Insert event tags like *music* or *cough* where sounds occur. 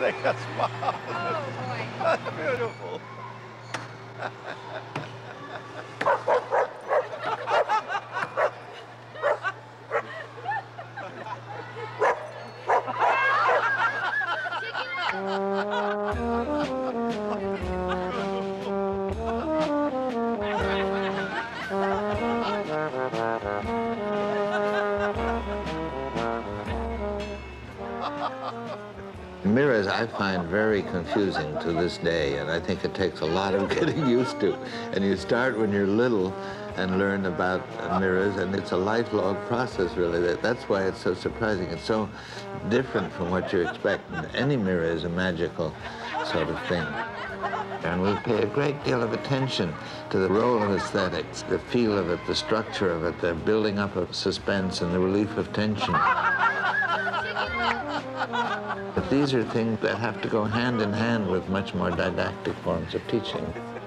Make us smile. That's beautiful. Mirrors I find very confusing to this day, and I think it takes a lot of *laughs* getting used to. And you start when you're little and learn about mirrors, and it's a lifelong process, really. That's why it's so surprising. It's so different from what you expect. Any mirror is a magical sort of thing. And we pay a great deal of attention to the role of aesthetics, the feel of it, the structure of it, the building up of suspense and the relief of tension. But these are things that have to go hand in hand with much more didactic forms of teaching.